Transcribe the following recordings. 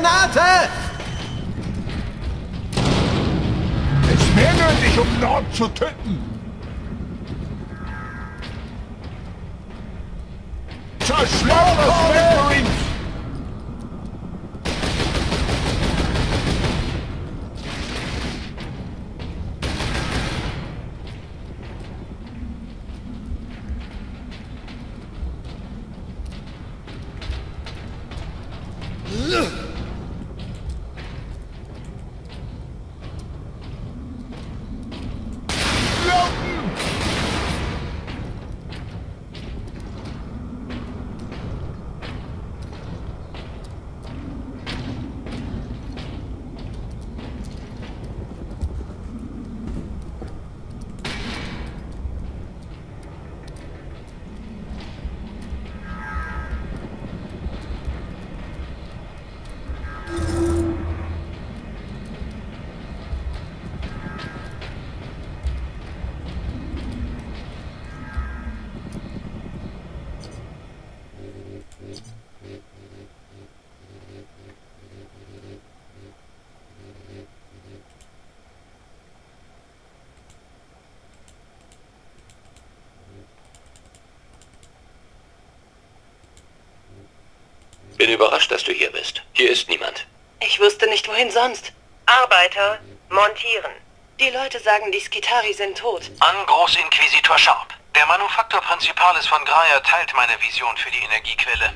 Granate! Ist mehr nötig, um Nord zu töten. Zerschlag Bin überrascht, dass du hier bist. Hier ist niemand. Ich wüsste nicht, wohin sonst. Arbeiter, montieren. Die Leute sagen, die Skitari sind tot. An Großinquisitor Sharp. Der Manufaktor Principalis von Graia teilt meine Vision für die Energiequelle.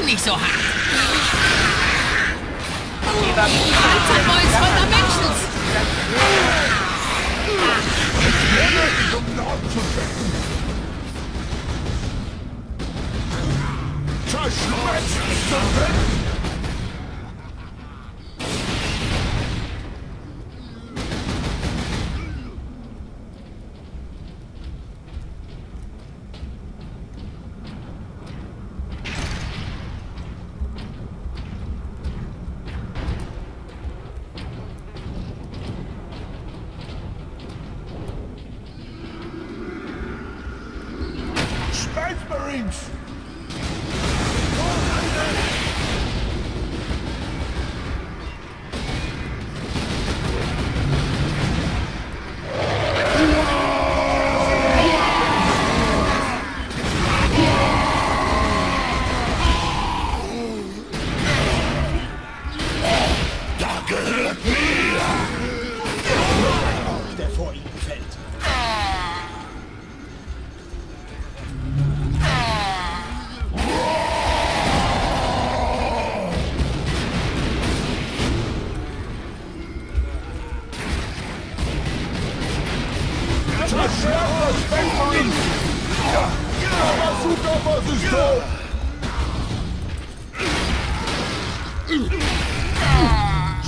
Sind nicht so hart. Panzerboys von der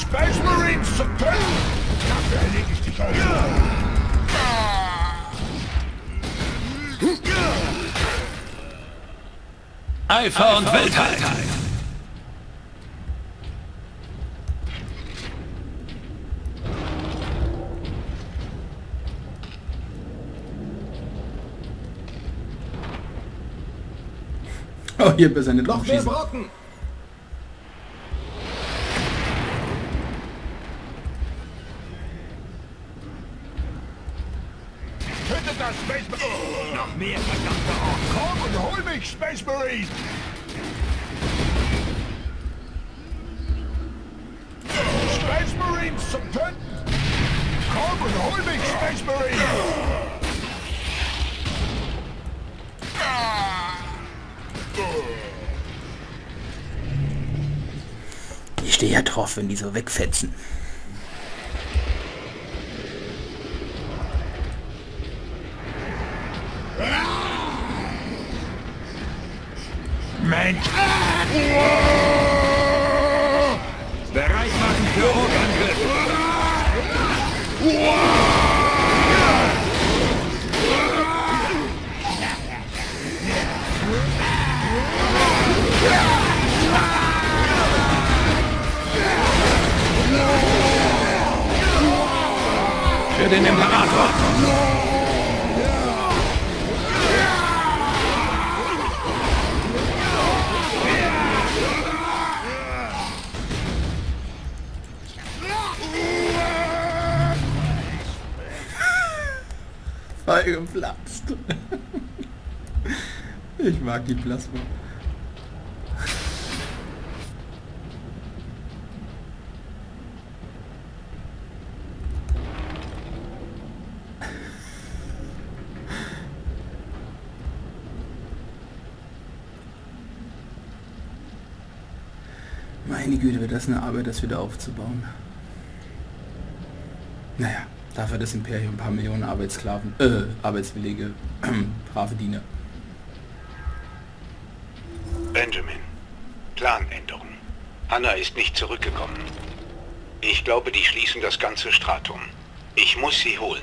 Space Marines zum Töten! Dafür erlege ich dich auch. Eifer und Wildheit. Oh, hier besser nicht Loch schießen. Noch mehr verdammte Ort! Komm und hol mich, Space Marine! Space Marines zum Töten! Komm und hol mich, Space Marine! Stehe ja drauf, wenn die so wegfetzen. Mensch! Den Imperator. Geplatzt. Ich mag die Plasma. Meine Güte, wird das eine Arbeit, das wieder aufzubauen. Naja, dafür das Imperium ein paar Millionen Arbeitssklaven, äh, Arbeitswillige, brave Diener. Benjamin, Planänderung. Anna ist nicht zurückgekommen. Ich glaube, die schließen das ganze Stratum. Ich muss sie holen.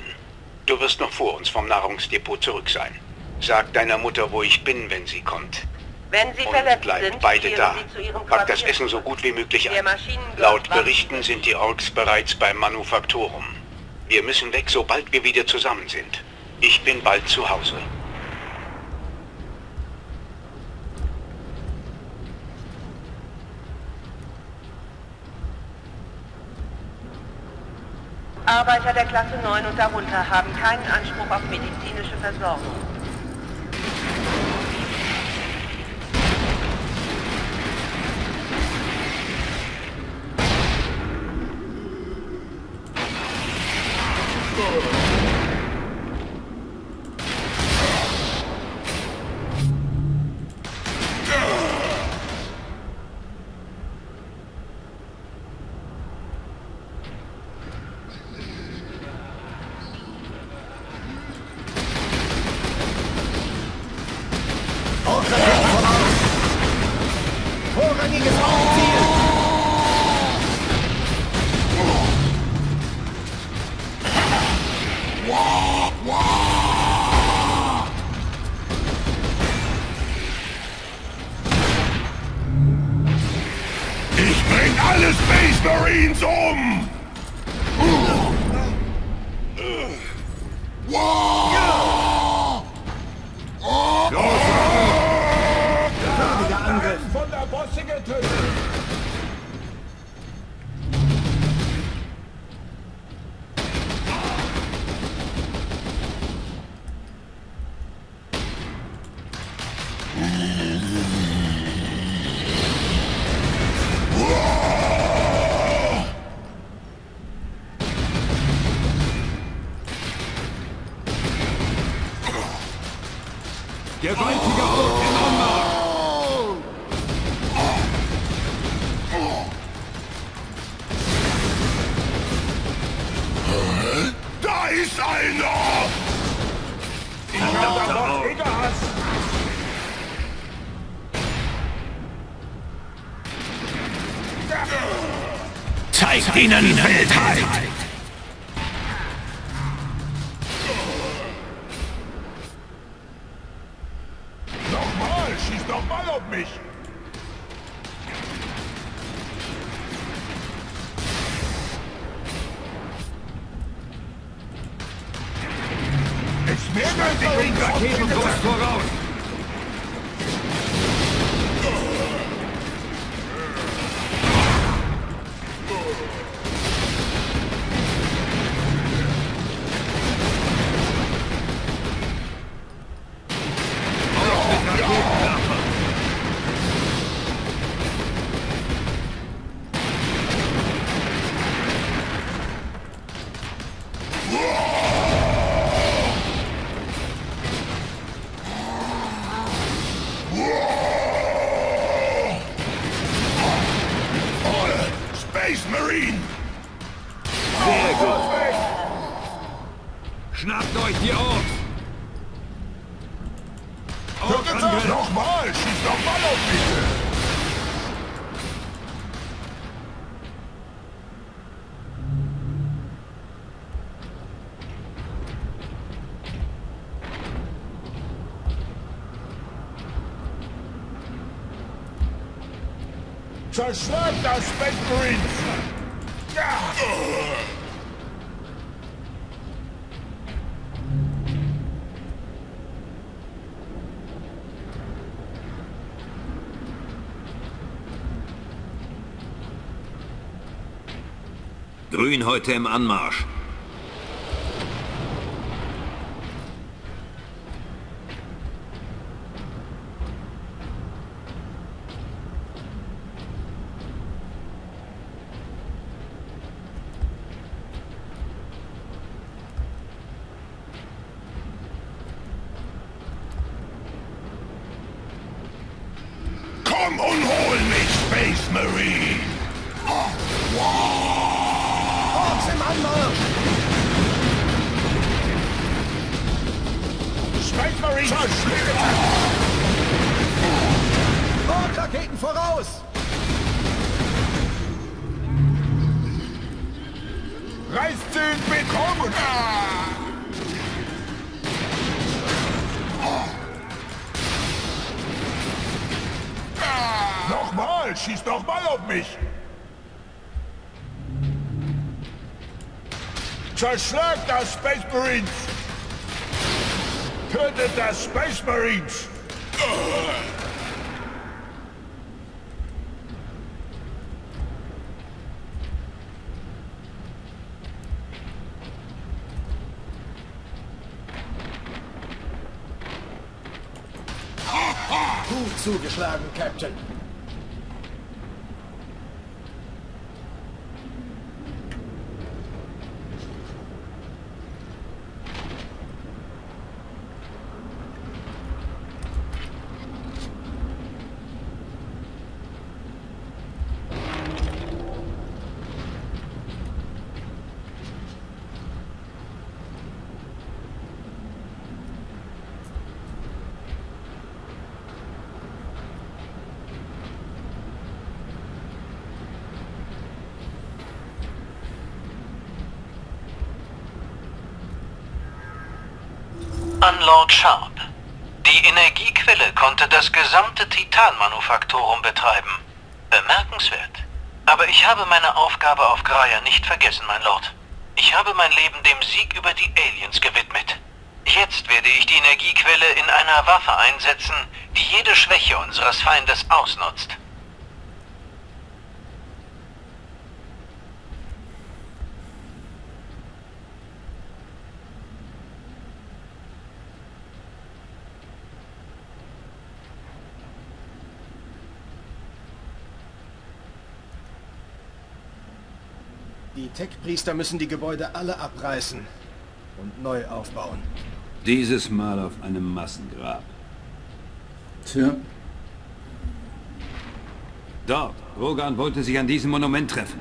Du wirst noch vor uns vom Nahrungsdepot zurück sein. Sag deiner Mutter, wo ich bin, wenn sie kommt. Wenn Sie Und verletzt bleibt sind, beide da. Sie zu Ihrem Pack das Essen so gut wie möglich. Maschinengott Laut Berichten sind die Orks bereits beim Manufaktorum. Wir müssen weg, sobald wir wieder zusammen sind. Ich bin bald zu Hause. Arbeiter der Klasse 9 und darunter haben keinen Anspruch auf medizinische Versorgung. Marines ihnen Wildheit. Schnappt euch die Orks! Orkangriff! Nochmal! Schieß nochmal auf mich! Zerschlag das Marines! Ja! Grün heute im Anmarsch. Zerschläge! Ork-Raketen voraus! Reißt den bekommen! Nochmal! Schieß nochmal auf mich! Zerschlag das Space Marines! Tötet das Space Marines! Gut zugeschlagen, Captain. An Lord Sharp. Die Energiequelle konnte das gesamte Titanmanufaktorum betreiben. Bemerkenswert. Aber ich habe meine Aufgabe auf Graia nicht vergessen, mein Lord. Ich habe mein Leben dem Sieg über die Aliens gewidmet. Jetzt werde ich die Energiequelle in einer Waffe einsetzen, die jede Schwäche unseres Feindes ausnutzt. Tech-Priester müssen die Gebäude alle abreißen und neu aufbauen. Dieses Mal auf einem Massengrab. Tja, Dort. Rogan wollte sich an diesem Monument treffen.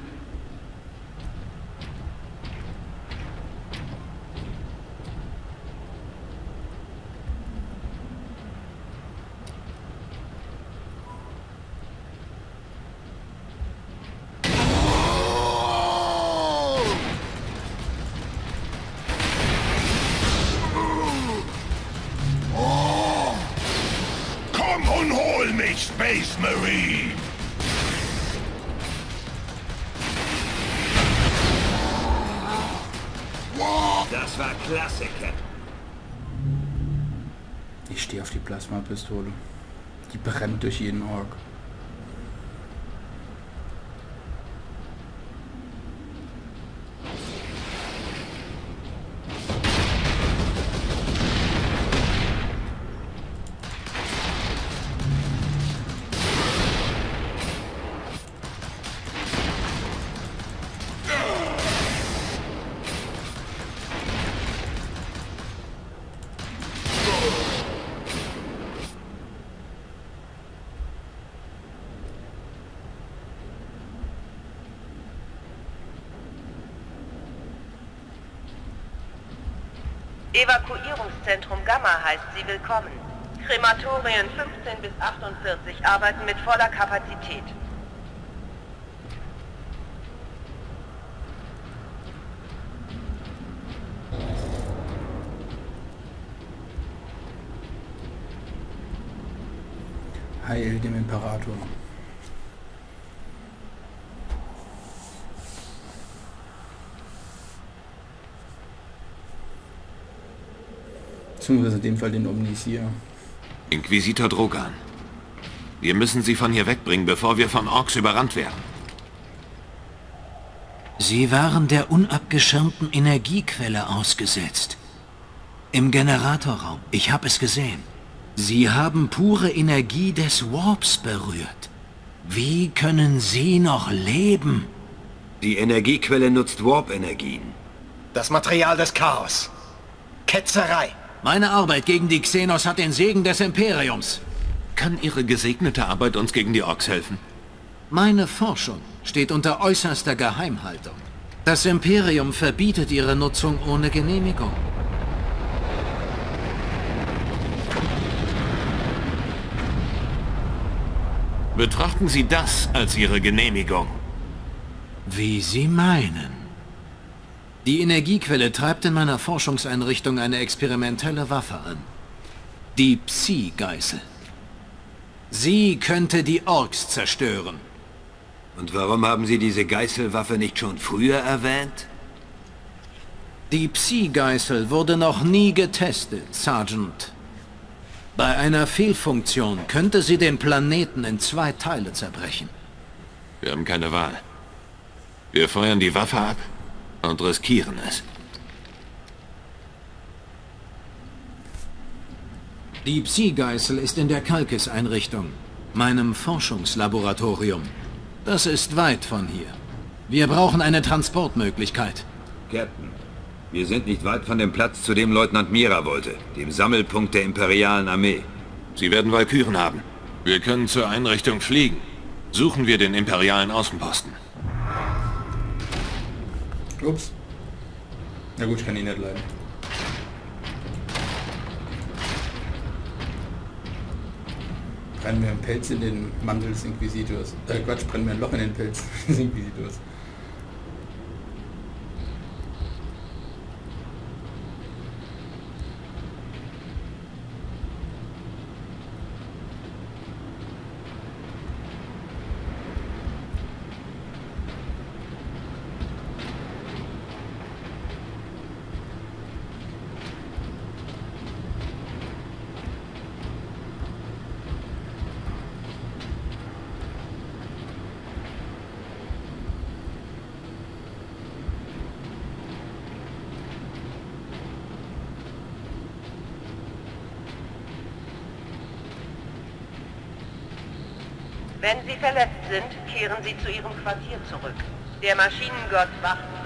Plasmapistole. Die brennt durch jeden Ork. Evakuierungszentrum Gamma heißt Sie willkommen. Krematorien 15 bis 48 arbeiten mit voller Kapazität. Heil dem Imperator. Beziehungsweise in dem Fall den Omnisier. Inquisitor Drogan. Wir müssen sie von hier wegbringen, bevor wir von Orks überrannt werden. Sie waren der unabgeschirmten Energiequelle ausgesetzt. Im Generatorraum. Ich habe es gesehen. Sie haben pure Energie des Warps berührt. Wie können Sie noch leben? Die Energiequelle nutzt Warp-Energien. Das Material des Chaos. Ketzerei. Meine Arbeit gegen die Xenos hat den Segen des Imperiums. Kann Ihre gesegnete Arbeit uns gegen die Orks helfen? Meine Forschung steht unter äußerster Geheimhaltung. Das Imperium verbietet ihre Nutzung ohne Genehmigung. Betrachten Sie das als Ihre Genehmigung. Wie Sie meinen. Die Energiequelle treibt in meiner Forschungseinrichtung eine experimentelle Waffe an. Die Psi-Geißel. Sie könnte die Orks zerstören. Und warum haben Sie diese Geißelwaffe nicht schon früher erwähnt? Die Psi-Geißel wurde noch nie getestet, Sergeant. Bei einer Fehlfunktion könnte sie den Planeten in zwei Teile zerbrechen. Wir haben keine Wahl. Wir feuern die Waffe ab und riskieren es. Die Psi-Geißel ist in der Kalkis-Einrichtung, meinem Forschungslaboratorium. Das ist weit von hier. Wir brauchen eine Transportmöglichkeit. Captain, wir sind nicht weit von dem Platz, zu dem Leutnant Mira wollte, dem Sammelpunkt der imperialen Armee. Sie werden Walküren haben. Wir können zur Einrichtung fliegen. Suchen wir den imperialen Außenposten. Ups. Na gut, ich kann ihn nicht leiden. Brennen wir ein Pelz in den Mantel des Inquisitors. Äh, Quatsch, brennen wir ein Loch in den Pelz des Inquisitors. Wenn Sie verletzt sind, kehren Sie zu Ihrem Quartier zurück. Der Maschinengott wacht.